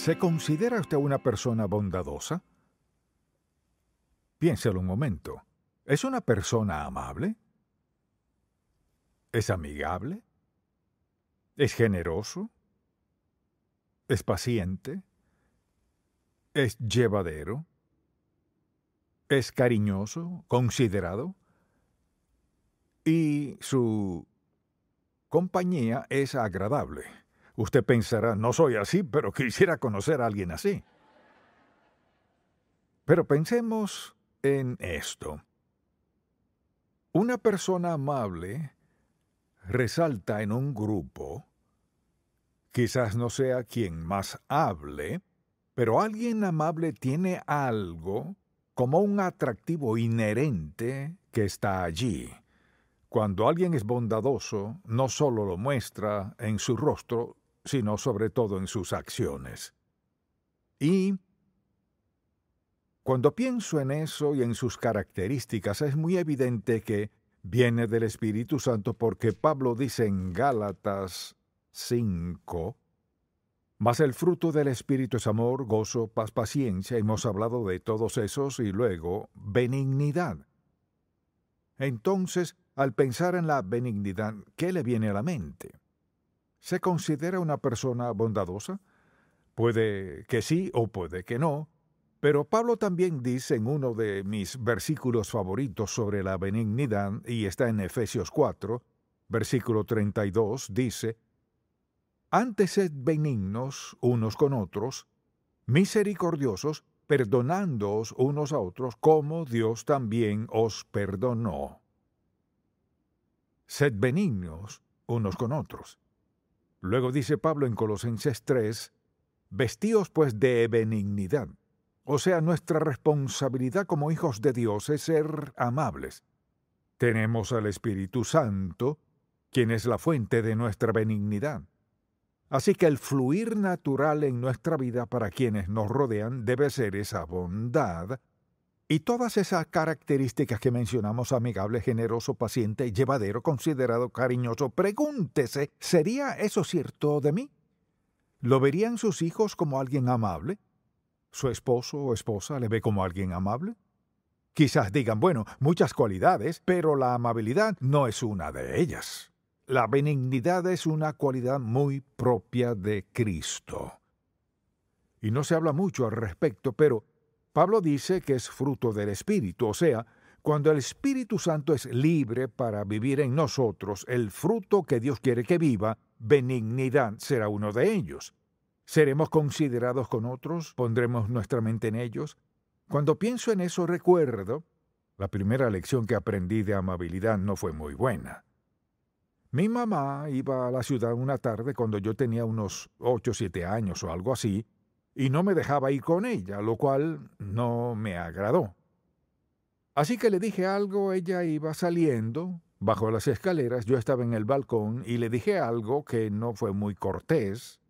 ¿Se considera usted una persona bondadosa? Piénselo un momento. ¿Es una persona amable? ¿Es amigable? ¿Es generoso? ¿Es paciente? ¿Es llevadero? ¿Es cariñoso? ¿Considerado? Y su compañía es agradable. Usted pensará, no soy así, pero quisiera conocer a alguien así. Pero pensemos en esto. Una persona amable resalta en un grupo, quizás no sea quien más hable, pero alguien amable tiene algo como un atractivo inherente que está allí. Cuando alguien es bondadoso, no solo lo muestra en su rostro, sino sobre todo en sus acciones. Y cuando pienso en eso y en sus características, es muy evidente que viene del Espíritu Santo porque Pablo dice en Gálatas 5, mas el fruto del Espíritu es amor, gozo, paz, paciencia. Hemos hablado de todos esos y luego benignidad. Entonces, al pensar en la benignidad, ¿qué le viene a la mente? ¿Se considera una persona bondadosa? Puede que sí o puede que no, pero Pablo también dice en uno de mis versículos favoritos sobre la benignidad, y está en Efesios 4, versículo 32, dice, Antes sed benignos unos con otros, misericordiosos, perdonándoos unos a otros, como Dios también os perdonó. Sed benignos unos con otros. Luego dice Pablo en Colosenses 3, Vestíos pues de benignidad. O sea, nuestra responsabilidad como hijos de Dios es ser amables. Tenemos al Espíritu Santo, quien es la fuente de nuestra benignidad. Así que el fluir natural en nuestra vida para quienes nos rodean debe ser esa bondad y todas esas características que mencionamos, amigable, generoso, paciente, llevadero, considerado, cariñoso, pregúntese, ¿sería eso cierto de mí? ¿Lo verían sus hijos como alguien amable? ¿Su esposo o esposa le ve como alguien amable? Quizás digan, bueno, muchas cualidades, pero la amabilidad no es una de ellas. La benignidad es una cualidad muy propia de Cristo. Y no se habla mucho al respecto, pero Pablo dice que es fruto del Espíritu, o sea, cuando el Espíritu Santo es libre para vivir en nosotros, el fruto que Dios quiere que viva, benignidad, será uno de ellos. ¿Seremos considerados con otros? ¿Pondremos nuestra mente en ellos? Cuando pienso en eso recuerdo, la primera lección que aprendí de amabilidad no fue muy buena. Mi mamá iba a la ciudad una tarde cuando yo tenía unos ocho o siete años o algo así, y no me dejaba ir con ella, lo cual no me agradó. Así que le dije algo, ella iba saliendo, bajo las escaleras, yo estaba en el balcón y le dije algo que no fue muy cortés.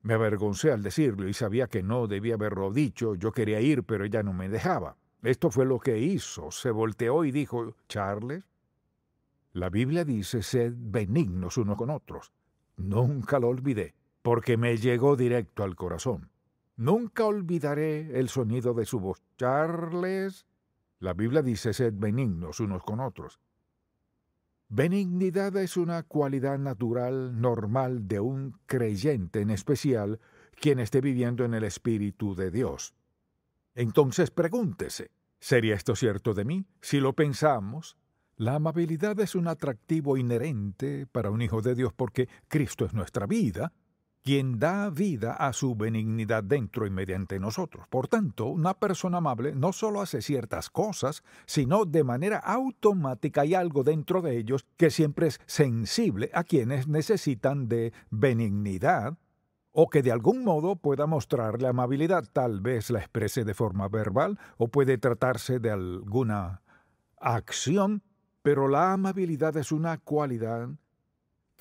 Me avergoncé al decirlo y sabía que no debía haberlo dicho, yo quería ir, pero ella no me dejaba. Esto fue lo que hizo, se volteó y dijo, Charles, la Biblia dice, sed benignos unos con otros. Nunca lo olvidé porque me llegó directo al corazón. Nunca olvidaré el sonido de su voz. Charles, la Biblia dice, sed benignos unos con otros. Benignidad es una cualidad natural, normal de un creyente, en especial quien esté viviendo en el Espíritu de Dios. Entonces pregúntese, ¿sería esto cierto de mí? Si lo pensamos, la amabilidad es un atractivo inherente para un hijo de Dios porque Cristo es nuestra vida quien da vida a su benignidad dentro y mediante nosotros. Por tanto, una persona amable no solo hace ciertas cosas, sino de manera automática hay algo dentro de ellos que siempre es sensible a quienes necesitan de benignidad o que de algún modo pueda mostrarle amabilidad, tal vez la exprese de forma verbal o puede tratarse de alguna acción, pero la amabilidad es una cualidad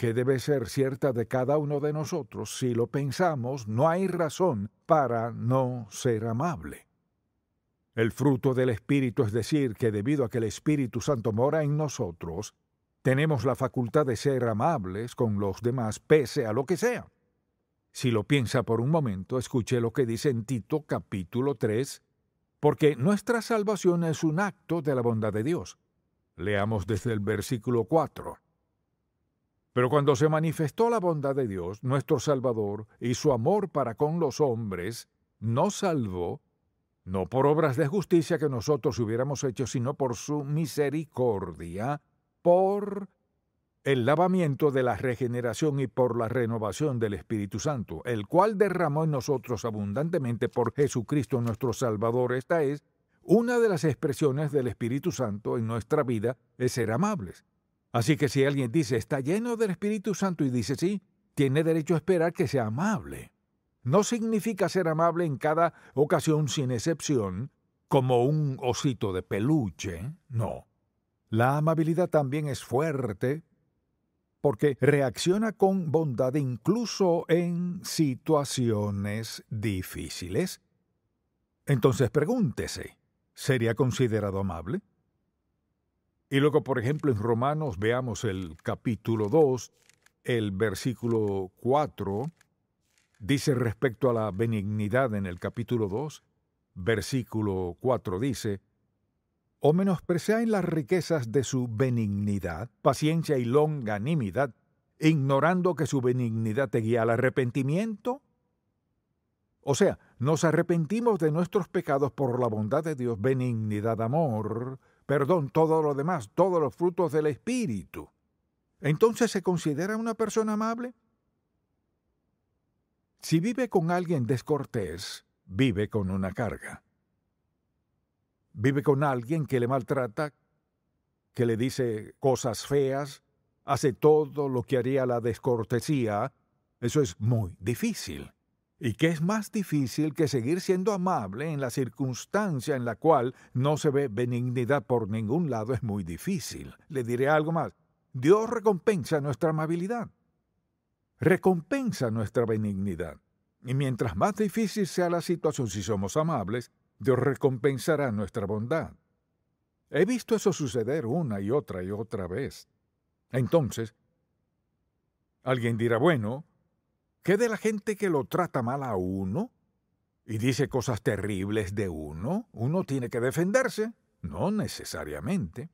que debe ser cierta de cada uno de nosotros, si lo pensamos, no hay razón para no ser amable. El fruto del Espíritu es decir, que debido a que el Espíritu Santo mora en nosotros, tenemos la facultad de ser amables con los demás pese a lo que sea. Si lo piensa por un momento, escuche lo que dice en Tito capítulo 3, porque nuestra salvación es un acto de la bondad de Dios. Leamos desde el versículo 4. Pero cuando se manifestó la bondad de Dios, nuestro Salvador, y su amor para con los hombres, nos salvó, no por obras de justicia que nosotros hubiéramos hecho, sino por su misericordia, por el lavamiento de la regeneración y por la renovación del Espíritu Santo, el cual derramó en nosotros abundantemente por Jesucristo nuestro Salvador. Esta es una de las expresiones del Espíritu Santo en nuestra vida, es ser amables. Así que si alguien dice está lleno del Espíritu Santo y dice sí, tiene derecho a esperar que sea amable. No significa ser amable en cada ocasión sin excepción, como un osito de peluche, no. La amabilidad también es fuerte, porque reacciona con bondad incluso en situaciones difíciles. Entonces pregúntese, ¿sería considerado amable? Y luego, por ejemplo, en Romanos veamos el capítulo 2, el versículo 4, dice respecto a la benignidad en el capítulo 2, versículo 4 dice, o menospreciáis las riquezas de su benignidad, paciencia y longanimidad, ignorando que su benignidad te guía al arrepentimiento? O sea, nos arrepentimos de nuestros pecados por la bondad de Dios, benignidad, amor, perdón, todo lo demás, todos los frutos del Espíritu. Entonces, ¿se considera una persona amable? Si vive con alguien descortés, vive con una carga vive con alguien que le maltrata, que le dice cosas feas, hace todo lo que haría la descortesía, eso es muy difícil. ¿Y qué es más difícil que seguir siendo amable en la circunstancia en la cual no se ve benignidad por ningún lado? Es muy difícil. Le diré algo más. Dios recompensa nuestra amabilidad. Recompensa nuestra benignidad. Y mientras más difícil sea la situación si somos amables, Dios recompensará nuestra bondad. He visto eso suceder una y otra y otra vez. Entonces, alguien dirá, bueno, ¿qué de la gente que lo trata mal a uno y dice cosas terribles de uno? ¿Uno tiene que defenderse? No necesariamente.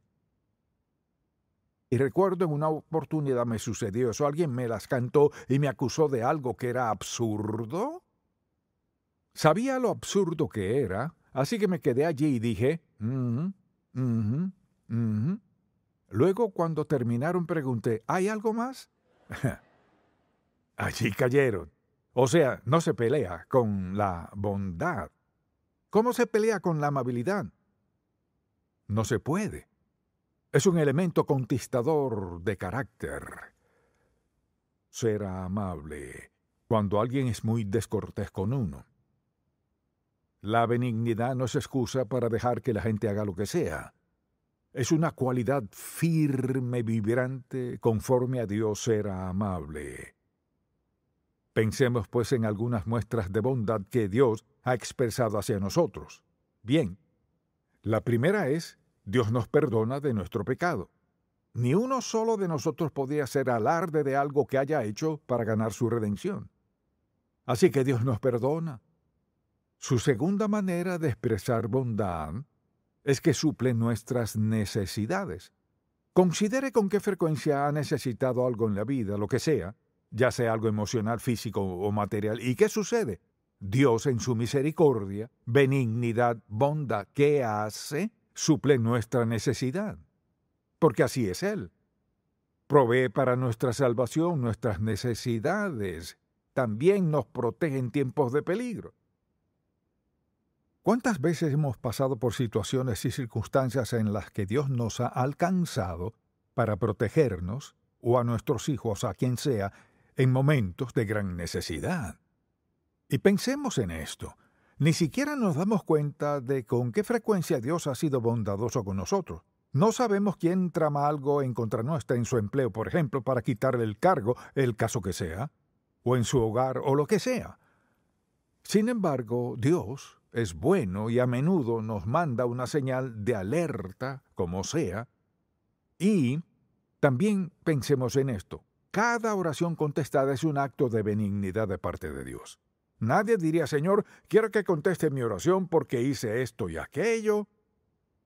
Y recuerdo en una oportunidad me sucedió eso, alguien me las cantó y me acusó de algo que era absurdo. Sabía lo absurdo que era, así que me quedé allí y dije, Luego, cuando terminaron, pregunté, ¿hay algo más? allí cayeron. O sea, no se pelea con la bondad. ¿Cómo se pelea con la amabilidad? No se puede. Es un elemento conquistador de carácter. Ser amable cuando alguien es muy descortés con uno. La benignidad no es excusa para dejar que la gente haga lo que sea. Es una cualidad firme, vibrante, conforme a Dios ser amable. Pensemos pues en algunas muestras de bondad que Dios ha expresado hacia nosotros. Bien, la primera es, Dios nos perdona de nuestro pecado. Ni uno solo de nosotros podía hacer alarde de algo que haya hecho para ganar su redención. Así que Dios nos perdona, su segunda manera de expresar bondad es que suple nuestras necesidades. Considere con qué frecuencia ha necesitado algo en la vida, lo que sea, ya sea algo emocional, físico o material. ¿Y qué sucede? Dios en su misericordia, benignidad, bondad, ¿qué hace? Suple nuestra necesidad. Porque así es Él. Provee para nuestra salvación nuestras necesidades. También nos protege en tiempos de peligro. ¿Cuántas veces hemos pasado por situaciones y circunstancias en las que Dios nos ha alcanzado para protegernos, o a nuestros hijos, a quien sea, en momentos de gran necesidad? Y pensemos en esto. Ni siquiera nos damos cuenta de con qué frecuencia Dios ha sido bondadoso con nosotros. No sabemos quién trama algo en contra nuestra en su empleo, por ejemplo, para quitarle el cargo, el caso que sea, o en su hogar, o lo que sea. Sin embargo, Dios, es bueno y a menudo nos manda una señal de alerta, como sea, y también pensemos en esto. Cada oración contestada es un acto de benignidad de parte de Dios. Nadie diría, Señor, quiero que conteste mi oración porque hice esto y aquello.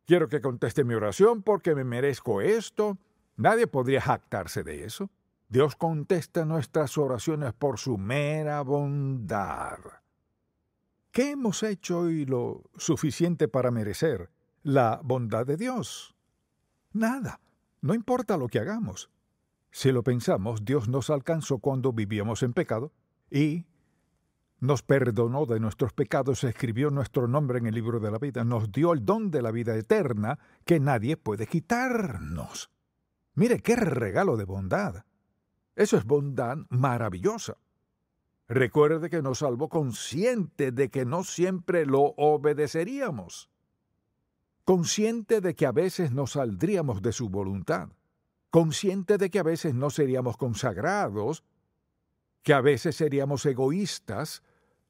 Quiero que conteste mi oración porque me merezco esto. Nadie podría jactarse de eso. Dios contesta nuestras oraciones por su mera bondad. ¿Qué hemos hecho hoy lo suficiente para merecer la bondad de Dios? Nada. No importa lo que hagamos. Si lo pensamos, Dios nos alcanzó cuando vivíamos en pecado y nos perdonó de nuestros pecados, escribió nuestro nombre en el libro de la vida, nos dio el don de la vida eterna que nadie puede quitarnos. Mire qué regalo de bondad. Eso es bondad maravillosa. Recuerde que nos salvó consciente de que no siempre lo obedeceríamos, consciente de que a veces nos saldríamos de su voluntad, consciente de que a veces no seríamos consagrados, que a veces seríamos egoístas,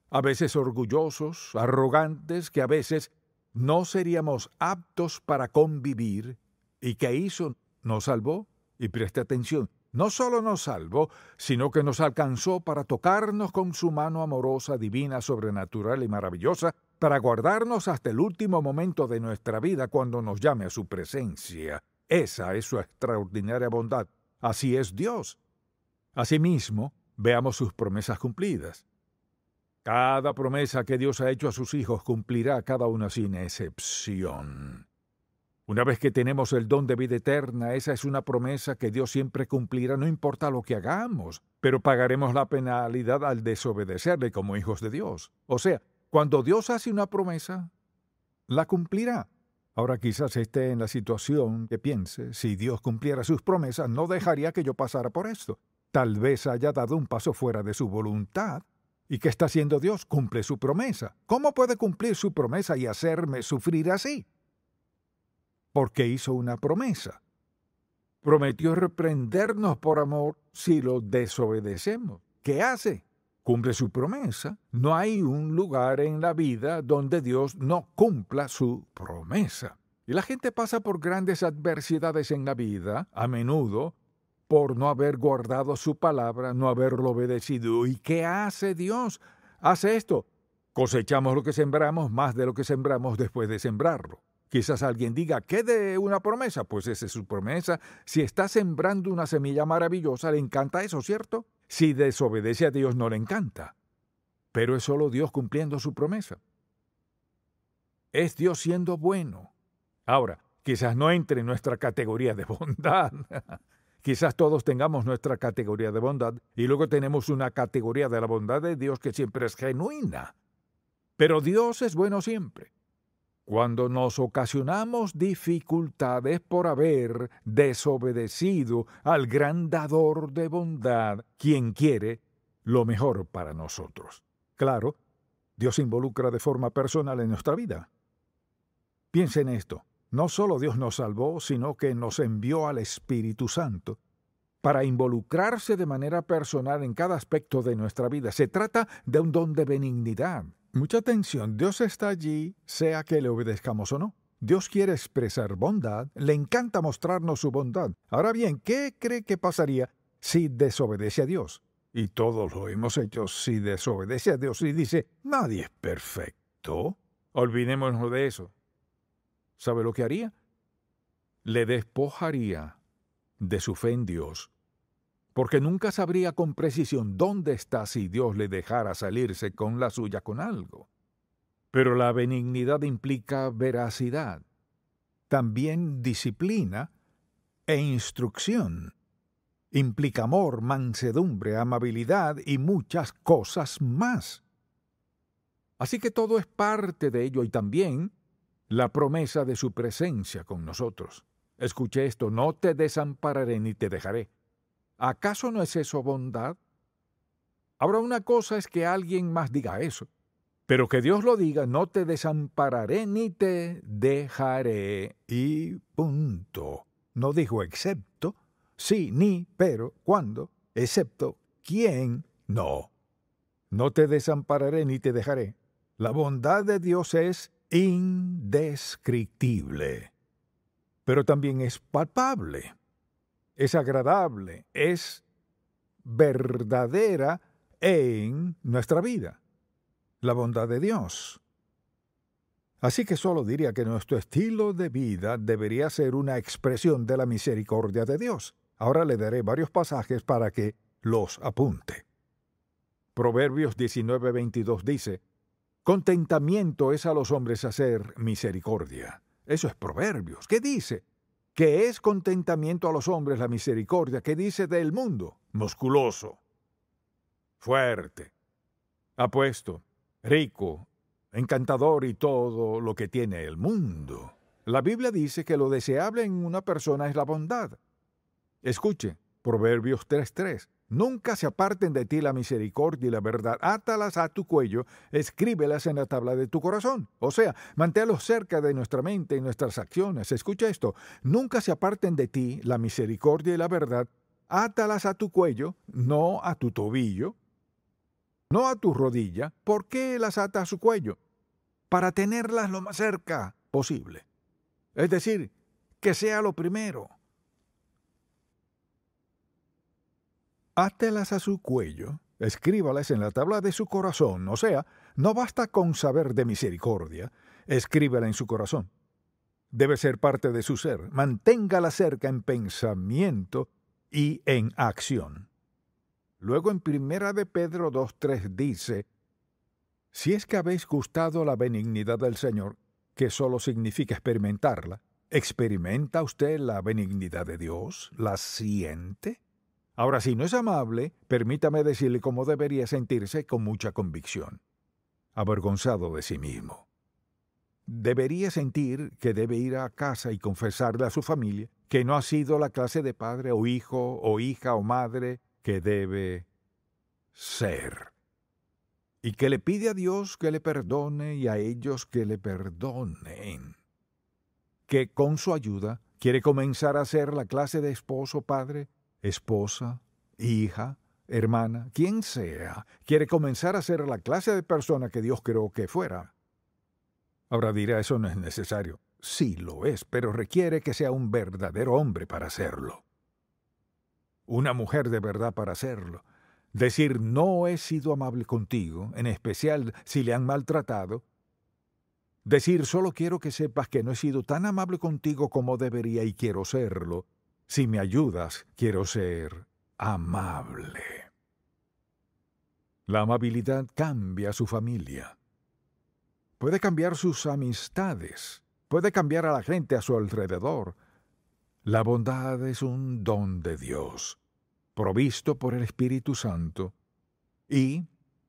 a veces orgullosos, arrogantes, que a veces no seríamos aptos para convivir y que hizo, nos salvó, y preste atención, no solo nos salvó, sino que nos alcanzó para tocarnos con su mano amorosa, divina, sobrenatural y maravillosa, para guardarnos hasta el último momento de nuestra vida cuando nos llame a su presencia. Esa es su extraordinaria bondad. Así es Dios. Asimismo, veamos sus promesas cumplidas. Cada promesa que Dios ha hecho a sus hijos cumplirá cada una sin excepción. Una vez que tenemos el don de vida eterna, esa es una promesa que Dios siempre cumplirá, no importa lo que hagamos, pero pagaremos la penalidad al desobedecerle como hijos de Dios. O sea, cuando Dios hace una promesa, la cumplirá. Ahora quizás esté en la situación que piense, si Dios cumpliera sus promesas, no dejaría que yo pasara por esto. Tal vez haya dado un paso fuera de su voluntad ¿Y qué está haciendo Dios? Cumple su promesa. ¿Cómo puede cumplir su promesa y hacerme sufrir así? Porque hizo una promesa. Prometió reprendernos por amor si lo desobedecemos. ¿Qué hace? Cumple su promesa. No hay un lugar en la vida donde Dios no cumpla su promesa. Y la gente pasa por grandes adversidades en la vida, a menudo, por no haber guardado su palabra, no haberlo obedecido. ¿Y qué hace Dios? Hace esto. Cosechamos lo que sembramos más de lo que sembramos después de sembrarlo. Quizás alguien diga, ¿qué de una promesa? Pues esa es su promesa. Si está sembrando una semilla maravillosa, le encanta eso, ¿cierto? Si desobedece a Dios, no le encanta. Pero es solo Dios cumpliendo su promesa. Es Dios siendo bueno. Ahora, quizás no entre en nuestra categoría de bondad. Quizás todos tengamos nuestra categoría de bondad y luego tenemos una categoría de la bondad de Dios que siempre es genuina. Pero Dios es bueno siempre. Cuando nos ocasionamos dificultades por haber desobedecido al gran dador de bondad, quien quiere lo mejor para nosotros. Claro, Dios se involucra de forma personal en nuestra vida. Piensen en esto. No solo Dios nos salvó, sino que nos envió al Espíritu Santo para involucrarse de manera personal en cada aspecto de nuestra vida. Se trata de un don de benignidad. Mucha atención, Dios está allí, sea que le obedezcamos o no. Dios quiere expresar bondad, le encanta mostrarnos su bondad. Ahora bien, ¿qué cree que pasaría si desobedece a Dios? Y todos lo hemos hecho si desobedece a Dios y dice, nadie es perfecto. Olvidémonos de eso. ¿Sabe lo que haría? Le despojaría de su fe en Dios, porque nunca sabría con precisión dónde está si Dios le dejara salirse con la suya con algo. Pero la benignidad implica veracidad, también disciplina e instrucción. Implica amor, mansedumbre, amabilidad y muchas cosas más. Así que todo es parte de ello y también la promesa de su presencia con nosotros. Escuche esto, no te desampararé ni te dejaré. ¿Acaso no es eso bondad? Ahora una cosa es que alguien más diga eso, pero que Dios lo diga, no te desampararé ni te dejaré y punto. No dijo excepto, sí, ni, pero, cuando, excepto, quién, no. No te desampararé ni te dejaré. La bondad de Dios es indescriptible, pero también es palpable, es agradable, es verdadera en nuestra vida, la bondad de Dios. Así que solo diría que nuestro estilo de vida debería ser una expresión de la misericordia de Dios. Ahora le daré varios pasajes para que los apunte. Proverbios 19:22 dice, Contentamiento es a los hombres hacer misericordia. Eso es Proverbios. ¿Qué dice? Que es contentamiento a los hombres la misericordia. ¿Qué dice del mundo? Musculoso, fuerte, apuesto, rico, encantador y todo lo que tiene el mundo. La Biblia dice que lo deseable en una persona es la bondad. Escuche, Proverbios 3:3. Nunca se aparten de ti la misericordia y la verdad. Átalas a tu cuello, escríbelas en la tabla de tu corazón. O sea, manténlos cerca de nuestra mente y nuestras acciones. Escucha esto. Nunca se aparten de ti la misericordia y la verdad. Átalas a tu cuello, no a tu tobillo, no a tu rodilla. ¿Por qué las ata a su cuello? Para tenerlas lo más cerca posible. Es decir, que sea lo primero. Átelas a su cuello, escríbalas en la tabla de su corazón, o sea, no basta con saber de misericordia, escríbela en su corazón. Debe ser parte de su ser, manténgala cerca en pensamiento y en acción. Luego en Primera de Pedro 2.3 dice, Si es que habéis gustado la benignidad del Señor, que solo significa experimentarla, ¿experimenta usted la benignidad de Dios? ¿La siente? Ahora, si no es amable, permítame decirle cómo debería sentirse con mucha convicción. Avergonzado de sí mismo. Debería sentir que debe ir a casa y confesarle a su familia que no ha sido la clase de padre o hijo o hija o madre que debe ser. Y que le pide a Dios que le perdone y a ellos que le perdonen. Que con su ayuda quiere comenzar a ser la clase de esposo, padre, esposa, hija, hermana, quien sea, quiere comenzar a ser la clase de persona que Dios creó que fuera. Ahora dirá, eso no es necesario. Sí lo es, pero requiere que sea un verdadero hombre para hacerlo. Una mujer de verdad para hacerlo. Decir no he sido amable contigo, en especial si le han maltratado. Decir solo quiero que sepas que no he sido tan amable contigo como debería y quiero serlo, si me ayudas, quiero ser amable. La amabilidad cambia su familia. Puede cambiar sus amistades. Puede cambiar a la gente a su alrededor. La bondad es un don de Dios, provisto por el Espíritu Santo, y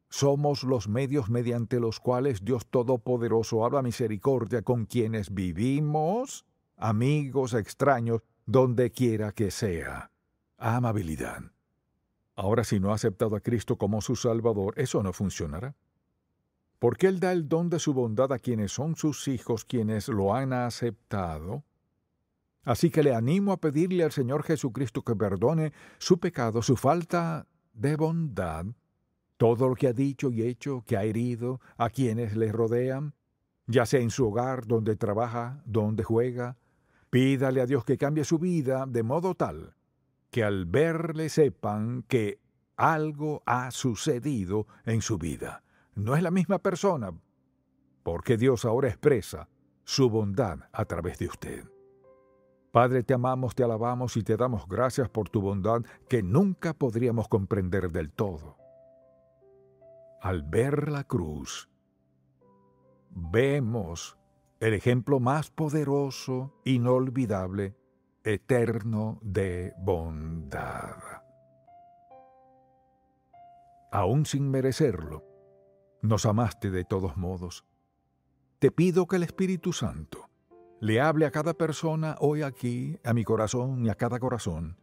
somos los medios mediante los cuales Dios Todopoderoso habla misericordia con quienes vivimos, amigos, extraños, donde quiera que sea. Amabilidad. Ahora si no ha aceptado a Cristo como su Salvador, eso no funcionará. Porque Él da el don de su bondad a quienes son sus hijos, quienes lo han aceptado. Así que le animo a pedirle al Señor Jesucristo que perdone su pecado, su falta de bondad, todo lo que ha dicho y hecho, que ha herido a quienes le rodean, ya sea en su hogar, donde trabaja, donde juega, Pídale a Dios que cambie su vida de modo tal que al verle sepan que algo ha sucedido en su vida. No es la misma persona, porque Dios ahora expresa su bondad a través de usted. Padre, te amamos, te alabamos y te damos gracias por tu bondad que nunca podríamos comprender del todo. Al ver la cruz, vemos el ejemplo más poderoso, inolvidable, eterno de bondad. Aún sin merecerlo, nos amaste de todos modos. Te pido que el Espíritu Santo le hable a cada persona hoy aquí, a mi corazón y a cada corazón,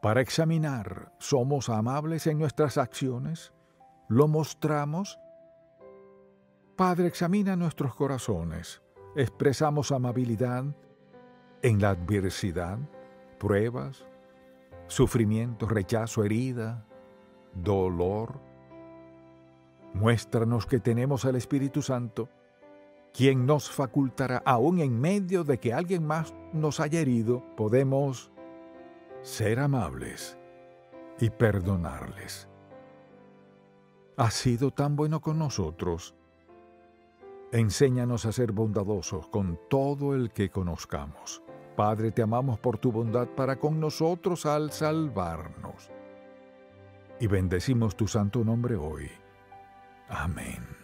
para examinar, ¿somos amables en nuestras acciones? ¿Lo mostramos? Padre, examina nuestros corazones. Expresamos amabilidad en la adversidad, pruebas, sufrimiento, rechazo, herida, dolor. Muéstranos que tenemos al Espíritu Santo, quien nos facultará, aún en medio de que alguien más nos haya herido, podemos ser amables y perdonarles. Has sido tan bueno con nosotros. Enséñanos a ser bondadosos con todo el que conozcamos. Padre, te amamos por tu bondad para con nosotros al salvarnos. Y bendecimos tu santo nombre hoy. Amén.